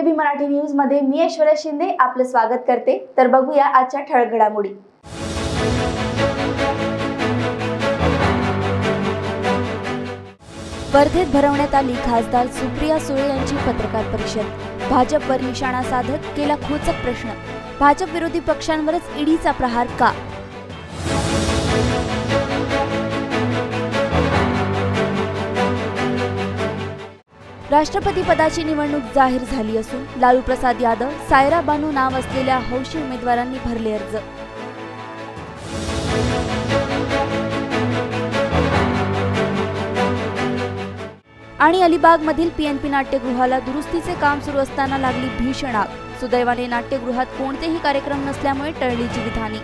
KB Marathi न्यूजमध्ये मी ऐश्वर्या शिंदे आपलं स्वागत करते. तर बघूया आजच्या ठळक घडामोडी. वर्धेत भरवण्यात आली खासदार सुप्रिया सुळे यांची पत्रकार परिषद. भाजपवर निशाणा साधत केला खोचक प्रश्न. भाजप विरोधी पक्षांवरच ईडीचा प्रहार का? राष्ट्रपती पदाची निवडणूक जाहीर झाली असून लालू प्रसाद यादव सायरा बानू नाव असलेल्या हौशी उमेदवारांनी भरले अर्ज. आणि अलिबागमधील पीएनपी नाट्यगृहाला दुरुस्तीचे काम सुरू असताना लागली भीषण आग. सुदैवाने नाट्यगृहात कोणतेही कार्यक्रम नसल्यामुळे टळली जीवितहानी.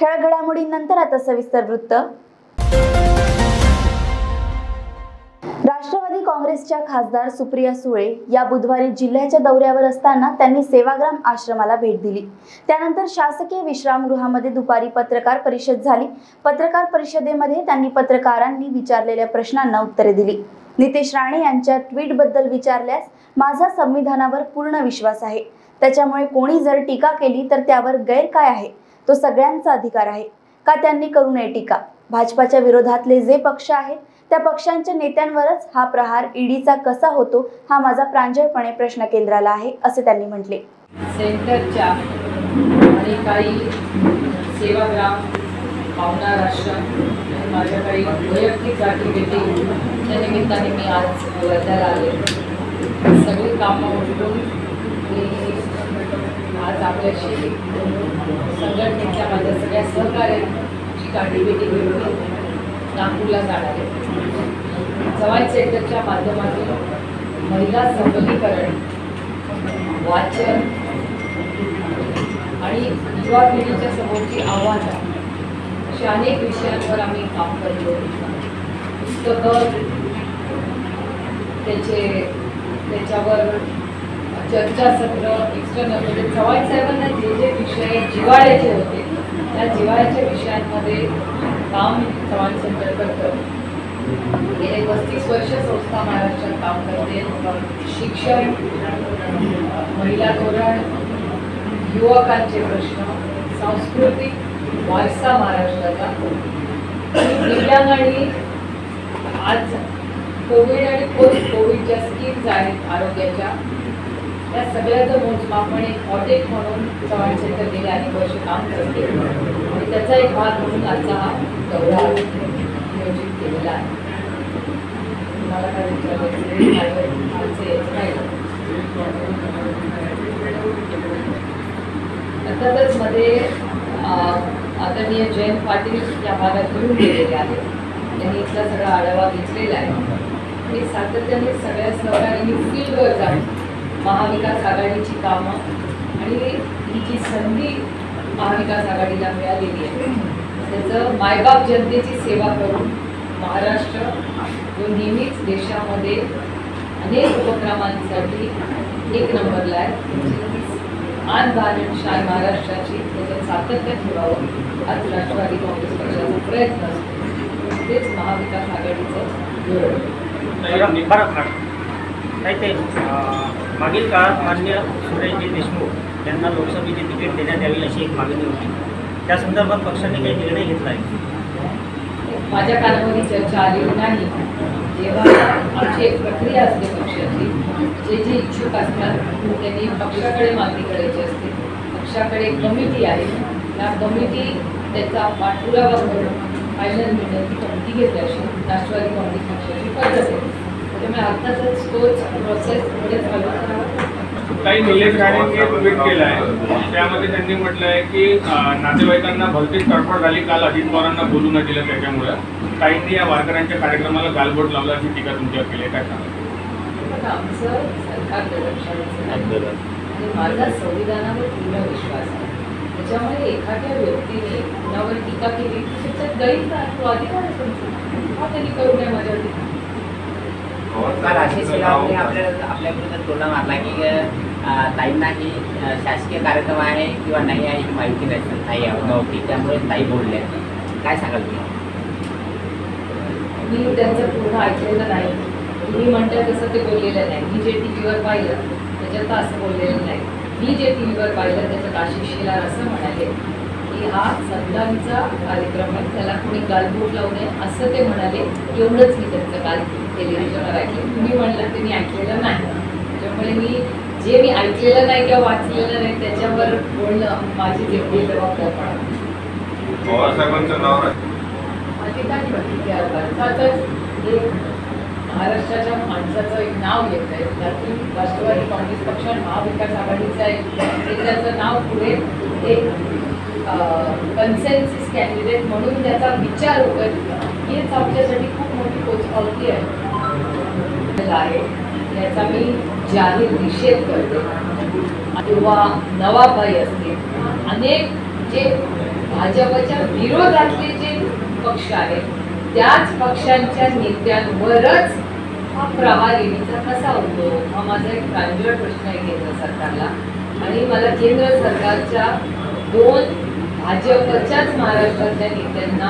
ठळक घडामोडींनंतर आता सविस्तर वृत्त. राष्ट्रवादी काँग्रेसच्या खासदार सुप्रिया सुळे या बुधवारी जिल्ह्याच्या दौऱ्यावर असताना त्यांनी सेवाग्राम आश्रमाला भेट दिली. त्यानंतर शासकीय विश्रामगृहामध्ये दुपारी पत्रकार परिषद झाली. पत्रकार परिषदेमध्ये त्यांनी पत्रकारांनी विचारलेल्या प्रश्नांना उत्तरे दिली. नितेश राणे यांच्या ट्विटबद्दल विचारल्यास माझा संविधानावर पूर्ण विश्वास आहे. त्याच्यामुळे कोणी जर टीका केली तर त्यावर गैर काय आहे. तो सगळ्यांचा अधिकार आहे. का त्यांनी करू नये टीका? भाजपाच्या विरोधातले जे पक्ष आहेत त्या पक्षांच्या नेत्यांवरच हा प्रहार ईडीचा कसा होतो हा माझा प्रांजळपणे प्रश्न केंद्राला आहे असे त्यांनी म्हटले. सेंटरच्या आणि काही सेवाग्राम पावना राष्ट्र आणि माझ्याकडे वैयक्तिक ॲक्टिव्हिटी त्या निमित्ताने मी आज वर्ध्याला आले. सगळी कामं उठून मी आज आपल्याशी संघटनेतल्या माझ्या सगळ्या सहकार्यांची ॲक्टिव्हिटी घेऊन नागपूरला जाणार आहे जवाई सेंटरच्या माध्यमातून महिला सबलीकरण वाचन आणि युवा पिढीच्या समोरची आव्हानं अशा अनेक विषयांवर आम्ही काम करतो. पुस्तकं त्याचे त्याच्यावर चर्चासत्र एक्सटर्नल म्हणजे चव्हाण साहेबांना जे जे विषय जिवाळ्याचे होते त्या जिव्हाळ्याच्या विषयांमध्ये काम चव्हाण सेंटर करतं गेले पस्तीस वर्ष संस्था महाराष्ट्रात काम करते. शिक्षण महिला धोरण युवकांचे प्रश्न सांस्कृतिक वारसा महाराष्ट्राचा. दिव्यांग आणि आज कोविड आणि पोस्ट कोविडच्या स्कीम्स आहेत आरोग्याच्या त्या सगळ्याचं मोजमापन एक ऑडिट म्हणून चव्हाण सेंटर गेले अनेक वर्ष काम करते आणि त्याचा एक भाग म्हणून आजचा हा दौरा नियोजित केलेला आहे तुम्हाला काय विचारायचं अर्थातच मध्ये आदरणीय जयंत पाटील या भागात येऊन गेलेले आहेत त्यांनी इथला सगळा आढावा घेतलेला आहे आणि सातत्याने सगळ्या सहकार्यांनी फील्डवर जाऊन महाविकास आघाडीची कामं आणि ही जी संधी महाविकास आघाडीला मिळालेली आहे त्याचं मायबाप जनतेची सेवा करून महाराष्ट्र जो नेहमीच देशामध्ये अनेक उपक्रमांसाठी एक नंबरला आहे आन भारत आणि शान महाराष्ट्राची त्याच्यात सातत्य ठेवावं आज राष्ट्रवादी काँग्रेस पक्षाचा प्रयत्न असतो. तेच महाविकास आघाडीचं धोरण. मागील काळात मान्य सुरेशजी देशमुख यांना लोकसभेची तिकीट देण्यात यावी अशी एक मागणी होती. त्या संदर्भात पक्षाने काही निर्णय घेतला आहे. माझ्या कानामध्ये चर्चा आलेली नाही. जेव्हा आमची एक प्रक्रिया असते पक्षाची जे जे इच्छुक असतात त्यांनी पक्षाकडे मागणी करायची असते. पक्षाकडे एक कमिटी आहे. त्या कमिटी त्याचा पाठपुरावा करून फायनल निर्णय ती कमिटी घेतल्याशी राष्ट्रवादी काँग्रेस पक्षाची पद्धत आहे. त्याच्यामुळे अर्थातच तोच प्रोसेस पुढे चालू करावा काही निलेश राणेंनी ट्विट केलं आहे. त्यामध्ये त्यांनी म्हटलं आहे की नातेवाईकांना भलतीच तडफड झाली. काल अजित पवारांना बोलू न दिलं त्याच्यामुळं. काहींनी या वारकऱ्यांच्या कार्यक्रमाला गालबोट लावला. अशी टीका तुमच्यावर केली आहे. काय सांगा आमचं सरकार माझा संविधानावर पूर्ण विश्वास आहे. त्याच्यामुळे एखाद्या व्यक्तीने कुणावर टीका केली की त्याच्यात गैर काय तो अधिकार आहे तुमचा. हा त्यांनी करू नये माझ्यावर काल आशिष शेलावने आपल्या आपल्या विरोधात टोला मारला की अं, ताईंनाही अं, शासकीय कार्यक्रम आहे किंवा नाही आहे ही माहिती नाही ताई नव्हती. त्यामुळे ताई बोलल्या. काय सांगाल तुम्ही? मी त्यांचं पूर्ण ऐकलेलं नाही. तुम्ही म्हणता तसं ते बोललेलं नाही. मी जे टी व्हीवर पाहिलं त्याच्यात असं बोललेलं नाही. मी जे टी व्हीवर पाहिलं त्याच्यात आशिष शेलार असं म्हणाले की हा संतांचा कार्यक्रम आहे. त्याला कोणी गालबोट लावू नये असं ते म्हणाले. एवढंच मी त्यांचं काल टेलिव्हिजनवर ऐकलं. तुम्ही म्हणलं ते मी ऐकलेलं नाही. त्याच्यामुळे मी जे मी ऐकलेलं नाही किंवा वाचलेलं नाही त्याच्यावर बोलणं माझी जेवढी जबाबदार काय प्रतिक्रिया अर्थातच हे महाराष्ट्राच्या माणसाचं एक नाव येत आहे. त्यातून राष्ट्रवादी काँग्रेस पक्ष महाविकास आघाडीचं ते त्याचं नाव पुढे एक कन्सेन्सिस कॅन्डिडेट म्हणून त्याचा विचार होतोय हीच आमच्यासाठी खूप मोठी पोचपावती आहे. आहे. याचा मी जाहीर निषेध करते. किंवा नवाबाई असतील अनेक जे भाजपच्या विरोधातले जे पक्ष आहेत त्याच पक्षांच्या नेत्यांवरच हा प्रहारिणीचा कसा होतो? हा माझा एक प्रांजळ प्रश्न आहे केंद्र सरकारला. आणि मला केंद्र सरकारच्या दोन भाजपच्याच महाराष्ट्रातल्या नेत्यांना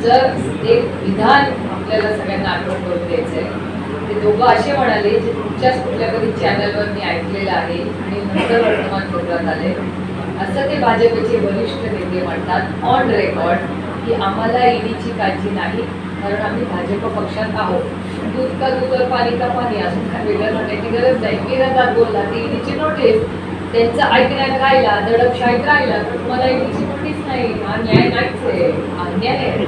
जर एक विधान आपल्याला सगळ्यांना आठवण करून द्यायचं आहे ते दोघं असे म्हणाले जे तुमच्याच कुठल्या तरी चॅनलवर मी ऐकलेलं आहे आणि नंतर वर्तमानपत्रात आले असं ते भाजपचे वरिष्ठ नेते म्हणतात ऑन रेकॉर्ड की आम्हाला ईडीची काळजी नाही कारण आम्ही भाजप पक्षात आहोत. दूध का दूध पाणी का पाणी असून काय वेगळं म्हणण्याची गरज नाही. विरोधात बोलला ती ईडीची नोटीस त्यांचं ऐकण्यात राहिला दडपशाहीत राहिला तर तुम्हाला ईडीची नाही हा न्याय नाहीच आहे. अन्याय आहे.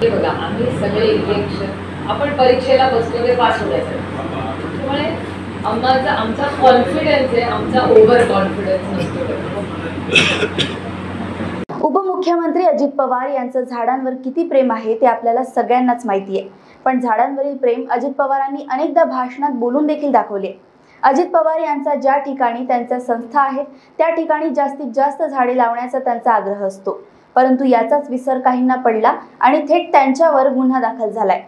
हे बघा आम्ही सगळे इलेक्शन आपण परीक्षेला बसलो ते पास होण्यासाठी. त्यामुळे आम्हाला आमचा कॉन्फिडन्स आहे आमचा ओव्हर कॉन्फिडन्स नसतो. उपमुख्यमंत्री अजित पवार यांचं झाडांवर किती प्रेम आहे ते आपल्याला सगळ्यांनाच माहिती आहे. पण झाडांवरील प्रेम अजित पवारांनी अनेकदा भाषणात बोलून देखील दाखवले. अजित पवार यांचा ज्या ठिकाणी त्यांच्या संस्था आहेत त्या ठिकाणी जास्तीत जास्त झाडे लावण्याचा त्यांचा आग्रह असतो. परंतु याचाच विसर काहींना पडला आणि थेट त्यांच्यावर गुन्हा दाखल झालाय.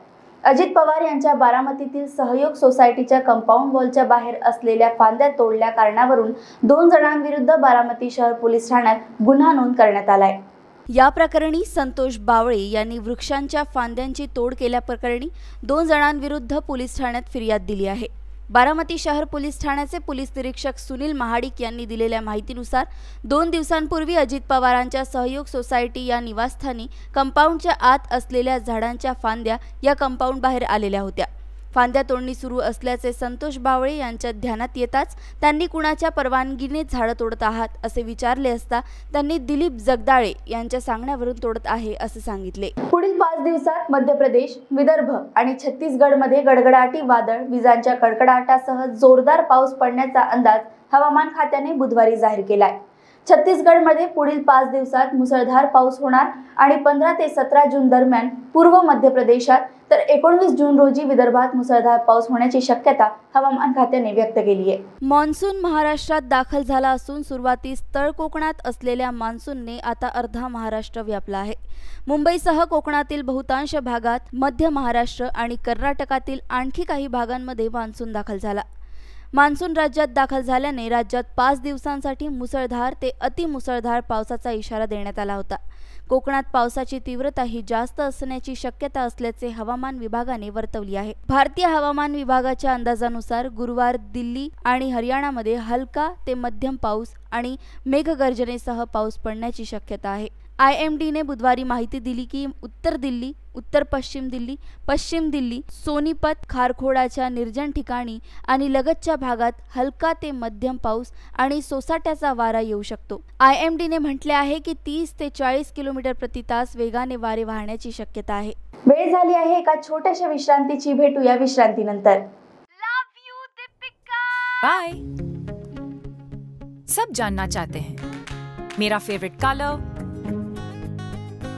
अजित पवार यांच्या बारामतीतील सहयोग सोसायटीच्या कंपाऊंड वॉलच्या बाहेर असलेल्या फांद्या तोडल्या कारणावरून दोन जणांविरुद्ध बारामती शहर पोलीस ठाण्यात गुन्हा नोंद करण्यात आलाय. या प्रकरणी संतोष बावळे यांनी वृक्षांच्या फांद्यांची तोड केल्याप्रकरणी दोन जणांविरुद्ध पोलीस ठाण्यात फिर्याद दिली आहे. बारामती शहर पोलीस ठाण्याचे पोलीस निरीक्षक सुनील महाडिक यांनी दिलेल्या माहितीनुसार दोन दिवसांपूर्वी अजित पवारांच्या सहयोग सोसायटी या निवासस्थानी कंपाऊंडच्या आत असलेल्या झाडांच्या फांद्या या कंपाऊंड बाहेर आलेल्या होत्या. फांद्या तोडणी सुरू असल्याचे संतोष बावळे यांच्या ध्यानात येताच त्यांनी कुणाच्या परवानगीने झाडं तोडत आहात असे विचारले असता त्यांनी दिलीप जगदाळे यांच्या सांगण्यावरून तोडत आहे असे सांगितले. पुढील पाच दिवसात मध्य प्रदेश विदर्भ आणि छत्तीसगडमध्ये गडगडाटी वादळ विजांच्या कडकडाटासह जोरदार पाऊस पडण्याचा अंदाज हवामान खात्याने बुधवारी जाहीर केलाय. छत्तीसगडमध्ये पुढील पाच दिवसात मुसळधार पाऊस होणार आणि पंधरा ते सतरा जून दरम्यान पूर्व मध्य प्रदेशात तर एकोणवीस जून रोजी विदर्भात मुसळधार पाऊस होण्याची शक्यता हवामान खात्याने व्यक्त केली आहे. मान्सून महाराष्ट्रात दाखल झाला असून सुरुवातीस तळ कोकणात असलेल्या मान्सूनने आता अर्धा महाराष्ट्र व्यापला आहे. मुंबईसह कोकणातील बहुतांश भागात मध्य महाराष्ट्र आणि कर्नाटकातील आणखी काही भागांमध्ये मान्सून दाखल झाला. मान्सून राज्यात दाखल झाल्याने राज्यात पाच दिवसांसाठी मुसळधार ते अतिमुसळधार पावसाचा इशारा देण्यात आला होता. कोकणात पावसाची तीव्रता ही जास्त असण्याची शक्यता असल्याचे हवामान विभागाने वर्तवली आहे. भारतीय हवामान विभागाच्या अंदाजानुसार गुरुवार दिल्ली आणि हरियाणामध्ये हलका ते मध्यम पाऊस आणि मेघगर्जनेसह पाऊस पडण्याची शक्यता आहे. आय एम डीने बुधवारी माहिती दिली की उत्तर दिल्ली उत्तर पश्चिम दिल्ली पश्चिम दिल्ली सोनीपत खारखोडाच्या निर्जन ठिकाणी आणि लगतच्या भागात हलका ते मध्यम पाऊस आणि सोसाट्याचा वारा येऊ शकतो. आय एम डीने म्हटले आहे की तीस ते चाळीस किलोमीटर प्रति तास वेगाने वारे वाहण्याची शक्यता आहे. वेळ झाली आहे एका छोट्याशा विश्रांतीची. भेटूया विश्रांतीनंतर. बाय सब जानना चाहते हैं। मेरा favourite colour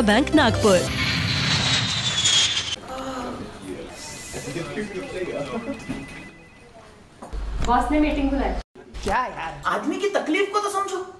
Karnataka bank Nagpur boss ने मीटिंग बुलाई। क्या यार? आदमी की तकलीफ़ को तो समझो।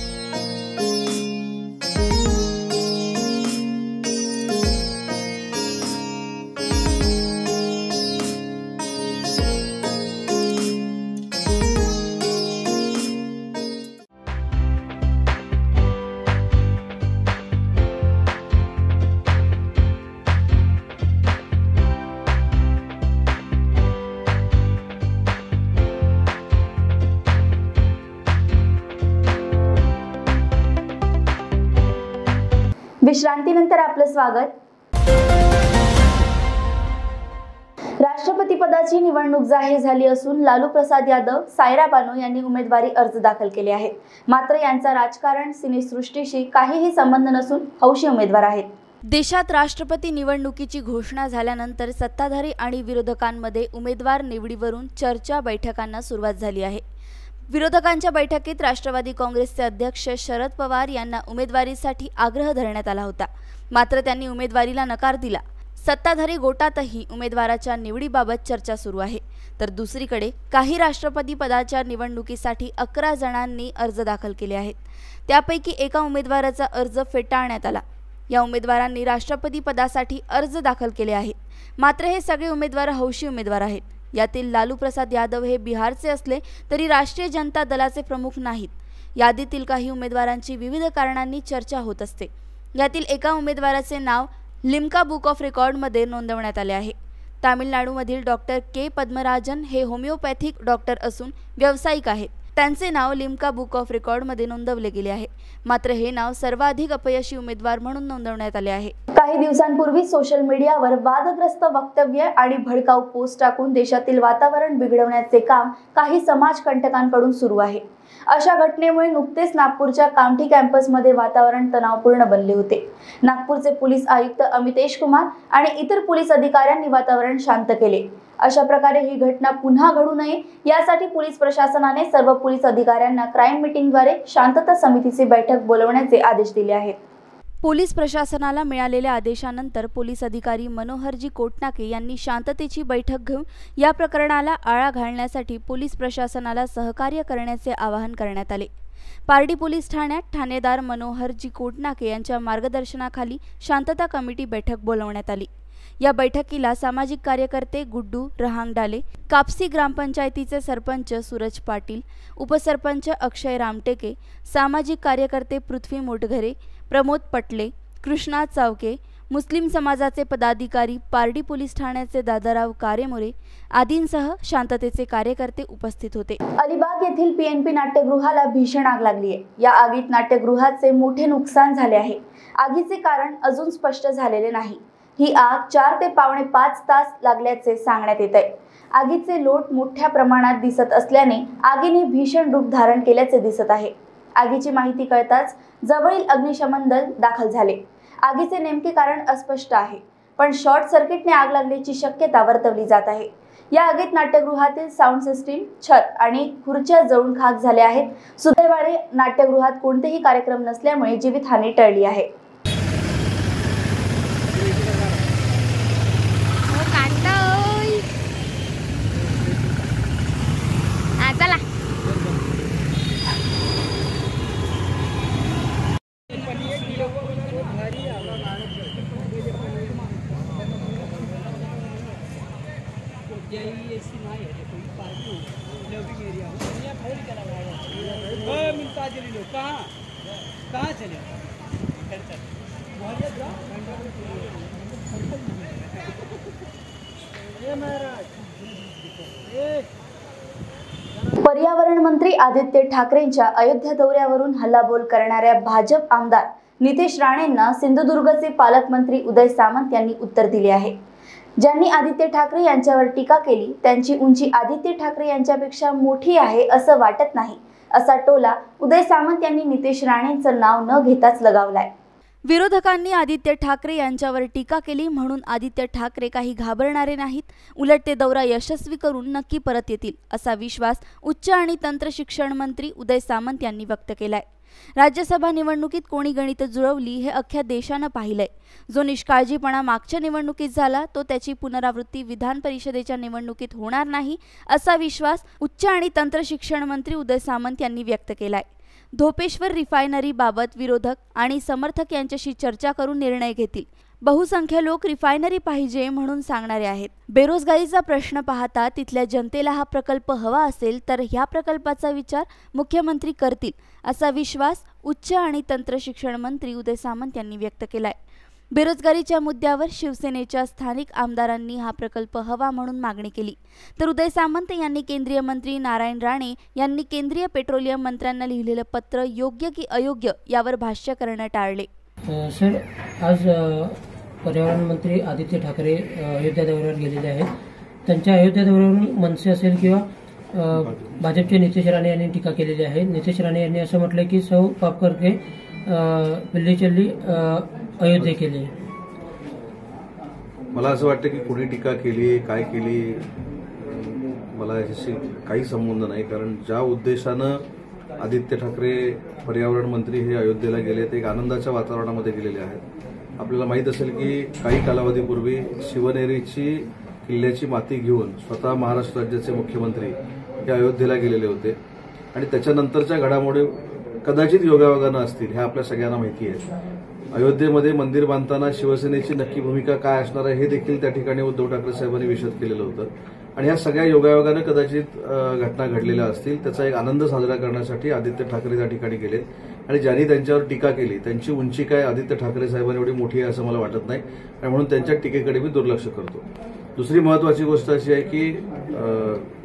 विश्रांतीनंतर आपलं स्वागत. राष्ट्रपती पदाची निवडणूक जाहीर झाली असून लालू प्रसाद यादव सायरा बानो यांनी उमेदवारी अर्ज दाखल केले आहेत. मात्र यांचा राजकारण सिनेसृष्टीशी काहीही संबंध नसून हौशी उमेदवार आहेत. देशात राष्ट्रपती निवडणुकीची घोषणा झाल्यानंतर सत्ताधारी आणि विरोधकांमध्ये उमेदवार निवडीवरून चर्चा बैठकांना सुरुवात झाली आहे. विरोधकांच्या बैठकीत राष्ट्रवादी काँग्रेसचे अध्यक्ष शरद पवार यांना उमेदवारीसाठी आग्रह धरण्यात आला होता. मात्र त्यांनी उमेदवारीला नकार दिला. सत्ताधारी गोटातही उमेदवाराच्या निवडीबाबत चर्चा सुरू आहे. तर दुसरीकडे काही राष्ट्रपती पदाच्या निवडणुकीसाठी अकरा जणांनी अर्ज दाखल केले आहेत. त्यापैकी एका उमेदवाराचा अर्ज फेटाळण्यात आला. या उमेदवारांनी राष्ट्रपती पदासाठी अर्ज दाखल केले आहेत. मात्र हे सगळे उमेदवार हौशी उमेदवार आहेत. यातील लालू प्रसाद यादव हे बिहारचे असले तरी राष्ट्रीय जनता दलाचे प्रमुख नाहीत. यादीतील काही उमेदवारांची विविध कारणांनी चर्चा होत असते. यातील एका उमेदवाराचे नाव लिम्का बुक ऑफ रेकॉर्डमध्ये नोंदवण्यात आले आहे. तामिळनाडूमधील डॉक्टर के पद्मराजन हे होमिओपॅथिक डॉक्टर असून व्यावसायिक आहेत. त्यांचे नाव लिम्का बुक ऑफ रेकॉर्डमध्ये नोंदवले गेले आहे. मात्र हे नाव सर्वाधिक अपयशी उमेदवार म्हणून नोंदवण्यात आले आहे. काही दिवसांपूर्वी सोशल मीडियावर वादग्रस्त वक्तव्य आणि भडकाऊ पोस्ट टाकून देशातील वातावरण बिघडवण्याचे काम काही समाजकंटकांकडून सुरू आहे. अशा घटनेमुळे नुकतेच नागपूरच्या कामठी कॅम्पसमध्ये वातावरण तणावपूर्ण बनले होते. नागपूरचे पोलीस आयुक्त अमितेश कुमार आणि इतर पोलीस अधिकाऱ्यांनी वातावरण शांत केले. अशा प्रकारे ही घटना पुन्हा घडू नये यासाठी पोलीस प्रशासनाने सर्व पोलीस अधिकाऱ्यांना क्राईम मीटिंगद्वारे शांतता समितीची बैठक बोलवण्याचे आदेश दिले आहेत. पोलीस प्रशासनाला मिळालेल्या आदेशानंतर पोलीस अधिकारी मनोहरजी कोटनाके यांनी शांततेची बैठक घेऊन या प्रकरणाला आळा घालण्यासाठी पोलीस प्रशासनाला सहकार्य करण्याचे आवाहन करण्यात आले. पारडी पोलीस ठाण्यात ठाणेदार मनोहरजी कोटनाके यांच्या मार्गदर्शनाखाली शांतता कमिटी बैठक बोलवण्यात आली. या बैठकीला सामाजिक कार्यकर्ते गुड्डू रहांगडाले कापसी ग्रामपंचायतीचे सरपंच सूरज पाटील उपसरपंच अक्षय रामटेके सामाजिक कार्यकर्ते पृथ्वी मोटघरे प्रमोद पटले कृष्णा चावके मुस्लिम समाजाचे पदाधिकारी पारडी पोलीस ठाण्याचे दादाराव कारेमोरे आदींसह शांततेचे कार्यकर्ते उपस्थित होते. अलिबाग येथील पीएनपी नाट्यगृहाला भीषण आग लागली आहे. या आगीत नाट्यगृहाचे मोठे नुकसान झाले आहे. आगीचे कारण अजून स्पष्ट झालेले नाही. ही आग चार ते पावणे पाच तास लागल्याचे सांगण्यात येत आहे. आगीचे लोट मोठ्या प्रमाणात दिसत असल्याने आगीने भीषण रूप धारण केल्याचे दिसत आहे. आगीची माहिती कळताच जवळील अग्निशमन दल दाखल झाले. आगीचे नेमके कारण अस्पष्ट आहे पण शॉर्ट सर्किटने आग लागण्याची शक्यता वर्तवली जात आहे. या आगीत नाट्यगृहातील साऊंड सिस्टीम छत आणि खुर्च्या जळून खाक झाल्या आहेत. सुदैवाने नाट्यगृहात कोणतेही कार्यक्रम नसल्यामुळे जीवितहानी टळली आहे चला चले लोग कहाँ कहाँ चले इधर चल मोहल्ले जाओ ये महाराज ये पर्यावरण मंत्री आदित्य ठाकरेंच्या अयोध्या दौऱ्यावरून हल्लाबोल करणाऱ्या भाजप आमदार नितेश राणेंना सिंधुदुर्गचे पालकमंत्री उदय सामंत यांनी उत्तर दिले आहे. ज्यांनी आदित्य ठाकरे यांच्यावर टीका केली त्यांची उंची आदित्य ठाकरे यांच्यापेक्षा मोठी आहे असं वाटत नाही असा टोला उदय सामंत यांनी नितेश राणेंचं नाव न घेताच लगावलाय. विरोधकांनी आदित्य ठाकरे यांच्यावर टीका केली म्हणून आदित्य ठाकरे काही घाबरणारे नाहीत. उलट ते दौरा यशस्वी करून नक्की परत येतील असा विश्वास उच्च आणि तंत्र शिक्षण मंत्री उदय सामंत यांनी व्यक्त केलाय. राज्यसभा निवडणुकीत कोणी गणित जुळवली हे अख्ख्या देशानं पाहिलंय. जो निष्काळजीपणा मागच्या निवडणुकीत झाला तो त्याची पुनरावृत्ती विधान परिषदेच्या निवडणुकीत होणार नाही असा विश्वास उच्च आणि तंत्र शिक्षण मंत्री उदय सामंत यांनी व्यक्त केलाय. धोपेश्वर रिफायनरीबाबत विरोधक आणि समर्थक यांच्याशी चर्चा करून निर्णय घेतील. बहुसंख्य लोक रिफायनरी पाहिजे म्हणून सांगणारे आहेत. बेरोजगारीचा प्रश्न पाहता तिथल्या जनतेला हा प्रकल्प हवा असेल तर ह्या प्रकल्पाचा विचार मुख्यमंत्री करतील असा विश्वास उच्च आणि तंत्र शिक्षण मंत्री उदय सामंत यांनी व्यक्त केलाय. बेरोजगारीच्या मुद्द्यावर शिवसेनेच्या स्थानिक आमदारांनी हा प्रकल्प हवा म्हणून मागणी केली. तर उदय सामंत यांनी केंद्रीय मंत्री नारायण राणे यांनी केंद्रीय पेट्रोलियम मंत्र्यांना लिहिलेलं पत्र योग्य की अयोग्य यावर भाष्य करणं टाळले. सर आज पर्यावरण मंत्री आदित्य ठाकरे अयोध्या दौऱ्यावर गेलेले आहेत. त्यांच्या अयोध्या दौऱ्यावरून मनसे असेल किंवा भाजपचे नितेश राणे यांनी टीका केलेली आहे. नितेश राणे यांनी असं म्हटलं की सौ पाप करके बिल्ली चल्ली अयोध्ये केली. मला असं वाटतं की कुणी टीका केली काय केली मला याच्याशी काही संबंध नाही. कारण ज्या उद्देशानं आदित्य ठाकरे पर्यावरण मंत्री हे अयोध्येला गेले ते एक आनंदाच्या वातावरणामध्ये गेलेले आहेत. आपल्याला माहीत असेल की काही कालावधीपूर्वी शिवनेरीची किल्ल्याची माती घेऊन स्वतः महाराष्ट्र राज्याचे मुख्यमंत्री हे अयोध्येला गेलेले होते. आणि त्याच्यानंतरच्या घडामोडी कदाचित योगायोगानं असतील हे आपल्या सगळ्यांना माहिती आहे. अयोध्येमध्ये मंदिर बांधताना शिवसेनेची नक्की भूमिका काय असणार आहे हे देखील त्या ठिकाणी उद्धव ठाकरे साहेबांनी विशद केलेलं होतं. आणि ह्या सगळ्या योगायोगानं कदाचित घटना घडलेल्या असतील त्याचा एक आनंद साजरा करण्यासाठी आदित्य ठाकरे त्या ठिकाणी गेले आणि ज्यांनी त्यांच्यावर टीका केली त्यांची उंची काय आदित्य ठाकरे साहेबांनी एवढी मोठी आहे असं मला वाटत नाही. आणि म्हणून त्यांच्या टीकेकडे मी दुर्लक्ष करतो. दुसरी महत्वाची गोष्ट अशी आहे की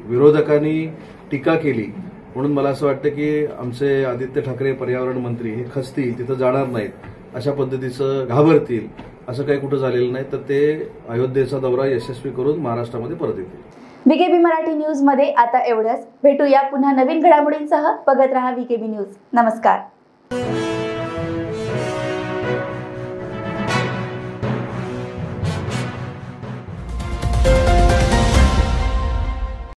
विरोधकांनी टीका केली. म्हणून मला असं वाटतं की आमचे आदित्य ठाकरे पर्यावरण मंत्री हे खचतील तिथं जाणार नाहीत. अशा पद्धतीचं घाबरतील असं काही कुठं झालेलं नाही तर ते अयोध्येचा दौरा यशस्वी करून महाराष्ट्रामध्ये परत येतील. बीकेबी मराठी न्यूजमध्ये आता एवढंच. भेटूया पुन्हा नवीन घडामोडींसह. बघत रहा बीकेबी न्यूज नमस्कार.